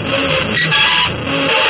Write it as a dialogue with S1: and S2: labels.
S1: I'm sorry.